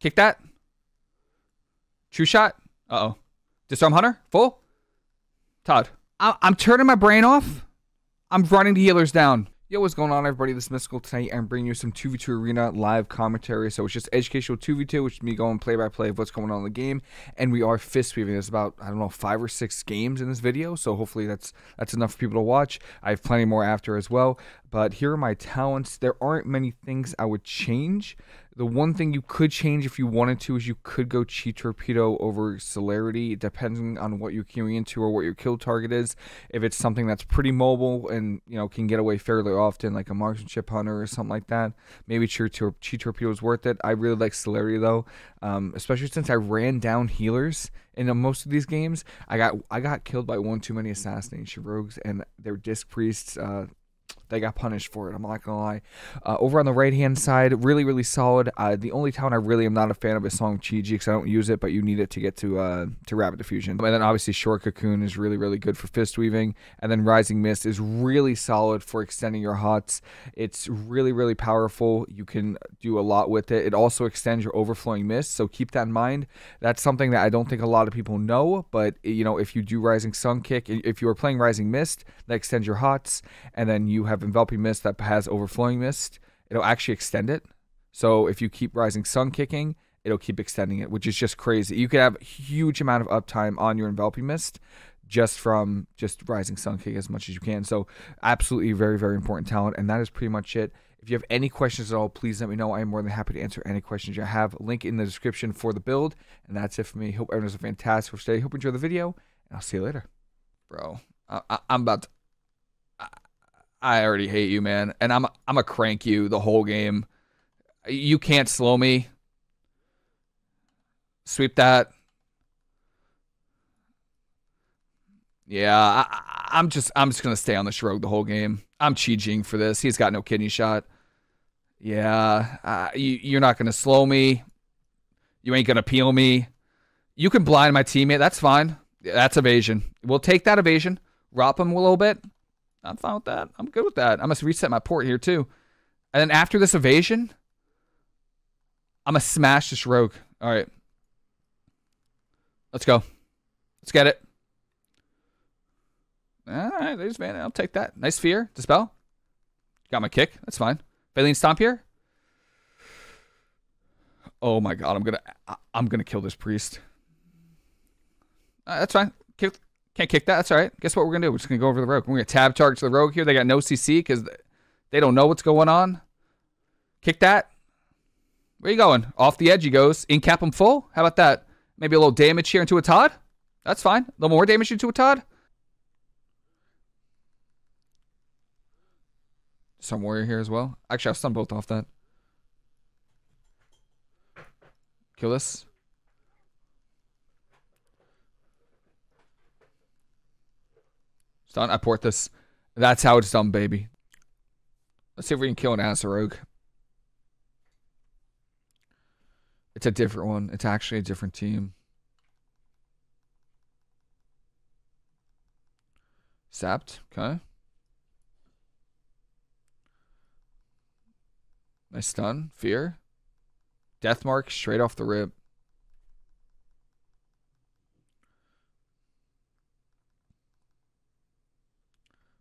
Kick that. True shot. Uh oh. Disarm Hunter. Full. Todd. I- I'm turning my brain off. I'm running the healers down. Yo, what's going on, everybody? This is Mysticall. Tonight, I'm bringing you some 2v2 Arena live commentary. So it's just educational 2v2, which is me going play by play of what's going on in the game. And we are fist weaving. There's about, I don't know, five or six games in this video. So hopefully that's that's enough for people to watch. I have plenty more after as well. But here are my talents. There aren't many things I would change. The one thing you could change if you wanted to is you could go Chi Torpedo over Celerity, depending on what you're queuing into or what your kill target is. If it's something that's pretty mobile and you know can get away fairly often, like a marksmanship hunter or something like that, maybe Chi, Torpedo is worth it. I really like Celerity though, um, especially since I ran down healers in most of these games. I got I got killed by one too many assassination rogues and their disc priests. Uh, they got punished for it. I'm not gonna lie. Uh, over on the right hand side, really really solid. Uh, the only town I really am not a fan of is Song Chi because I don't use it, but you need it to get to uh, to Rapid Diffusion. And then obviously Short Cocoon is really really good for fist weaving, and then Rising Mist is really solid for extending your HoTs. It's really really powerful. You can do a lot with it. It also extends your overflowing mist, so keep that in mind. That's something that I don't think a lot of people know, but you know if you do Rising Sun Kick, if you are playing Rising Mist, that extends your HoTs, and then you have enveloping mist that has overflowing mist, it'll actually extend it. So if you keep rising sun kicking, it'll keep extending it, which is just crazy. You could have a huge amount of uptime on your enveloping mist just from just rising sun kick as much as you can. So absolutely very, very important talent. And that is pretty much it. If you have any questions at all, please let me know. I am more than happy to answer any questions you have. Link in the description for the build. And that's it for me. Hope everyone has a fantastic day. Hope you enjoy the video. And I'll see you later. Bro, I, am about to, I already hate you, man. And I'm I'm a crank you the whole game. You can't slow me. Sweep that. Yeah, I, am just I'm just gonna stay on the shrug the whole game. I'm cheating for this. He's got no kidney shot. Yeah, uh, you, you're not gonna slow me. You ain't gonna peel me. You can blind my teammate. That's fine. That's evasion. We'll take that evasion. Rop him a little bit. I'm fine with that. I'm good with that. I must reset my port here too. And then after this evasion, I'm gonna smash this rogue. All right. Let's go. Let's get it. All right, there's Van. I'll take that. Nice fear. Dispel. Got my kick. That's fine. Baleen stomp here. Oh my god, I'm gonna I'm gonna kill this priest. That's fine. Can't kick that. That's all right. Guess what we're going to do? We're just going to go over the rogue. We're going to tab charge to the rogue here. They got no CC because they don't know what's going on. Kick that. Where you going? Off the edge he goes. In cap him full. How about that? Maybe a little damage here into a Todd. That's fine. A little more damage into a Todd. Some warrior here as well. Actually, I'll stun both off that. Kill this. Done. I port this. That's how it's done, baby. Let's see if we can kill an Rogue. It's a different one. It's actually a different team. Sapped. Okay. Nice stun. Fear. Death mark straight off the rip.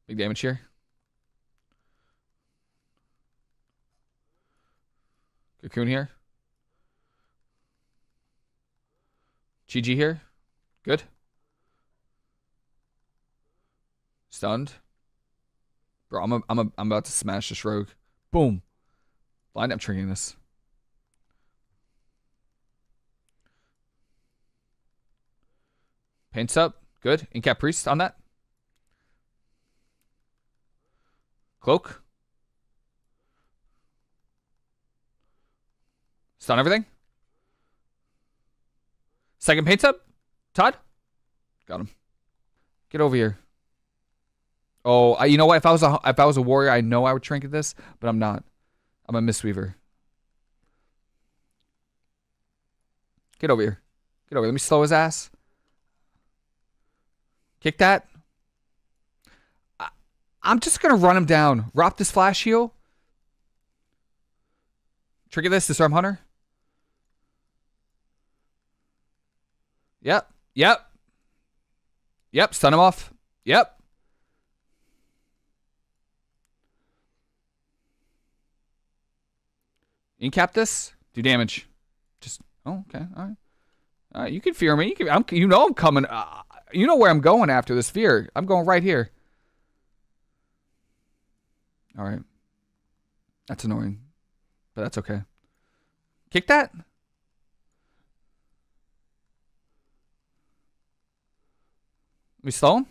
Big damage here. Cocoon here. GG here. Good. Stunned. Bro, I'm a, I'm a, I'm about to smash this rogue. Boom. Blind up triggering this. Pain Supp. Good. Incap priest on that. Cloak. Stun everything. Second Pain Supp. Todd. Got him. Get over here. Oh, I, you know what? If I was a if I was a warrior, I know I would trinket this, but I'm not. I'm a mistweaver. Get over here. Get over. Here. Let me slow his ass. Kick that. I'm just going to run him down. Rop this flash heal. Trigger this, disarm hunter. Yep. Yep. Yep. Stun him off. Yep. Incap this. Do damage. Just oh, okay. All right. All right. You can fear me. You can. I'm. You know I'm coming. Uh, you know where I'm going after this fear. I'm going right here. All right. That's annoying, but that's okay. Kick that. We slow him?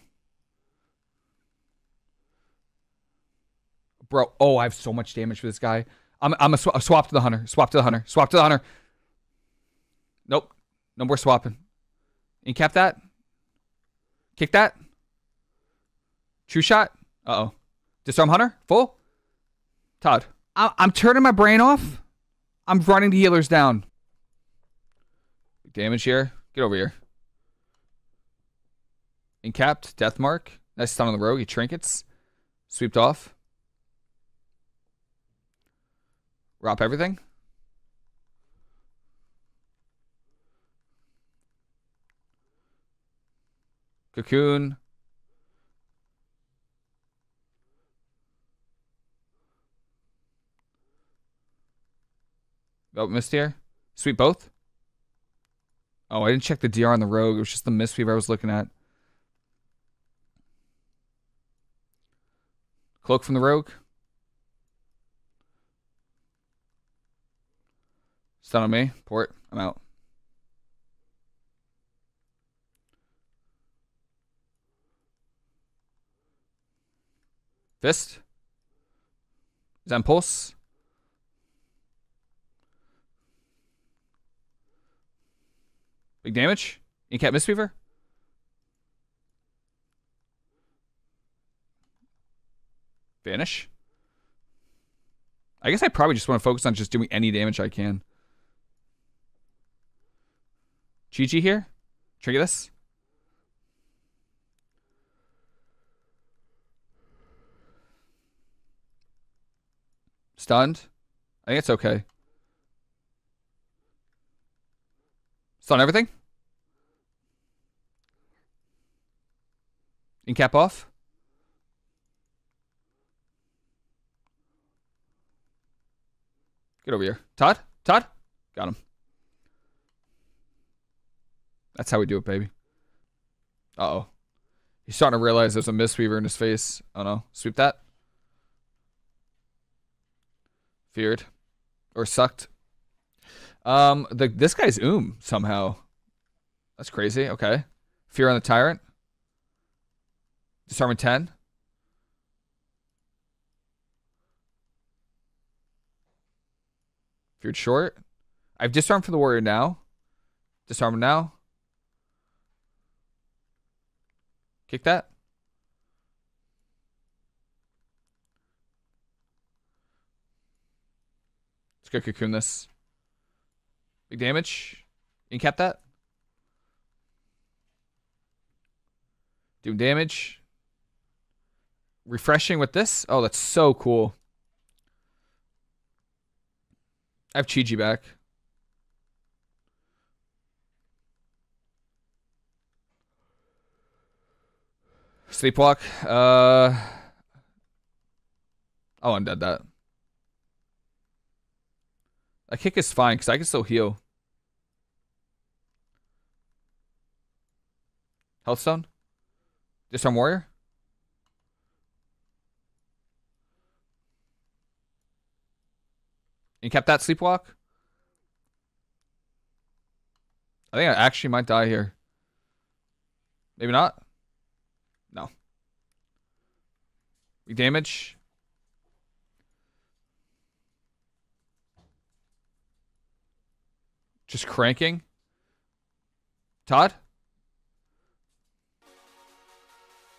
Bro, oh, I have so much damage for this guy. I'm, I'm a, sw swap to the hunter. Swap to the hunter. Swap to the hunter. Nope. No more swapping. Incap that. Kick that. True shot. Uh-oh. Disarm hunter. Full. Todd. I I'm turning my brain off. I'm running the healers down. Damage here. Get over here. Incapped. Death mark. Nice stun on the rogue. He trinkets. Sweeped off. Drop everything. Cocoon. Oh, missed here. Sweep both. Oh, I didn't check the DR on the rogue. It was just the Mistweaver I was looking at. Cloak from the rogue. Stun on me. Port. I'm out. Fist. Is that pulse? Big damage. Incap Mistweaver. Vanish. I guess I probably just want to focus on just doing any damage I can. GG here. Trigger this. Stunned. I think it's okay. Stun everything. Incap off. Get over here. Todd? Todd? Got him. That's how we do it, baby. Uh-oh. He's starting to realize there's a Mistweaver in his face. Oh no. Sweep that. Feared. Or sucked. Um, the this guy's Oom somehow. That's crazy. Okay. Fear on the Tyrant. Disarming 10. Feared short. I've disarmed for the warrior now. Disarm now. Kick that. Let's go cocoon this. Big damage. Incap that. Doing damage. Refreshing with this. Oh, that's so cool. I have Chi-Ji back. Sleepwalk. Uh, oh, I'll undead that. A kick is fine because I can still heal. Healthstone? Disarm Warrior? You kept that sleepwalk? I think I actually might die here. Maybe not. No. We damage. Just cranking. Todd?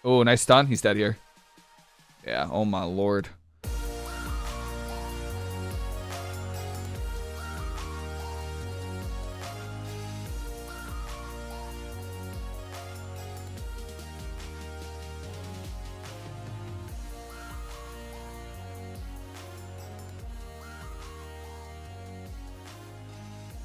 Oh, nice stun. He's dead here. Yeah, oh my lord.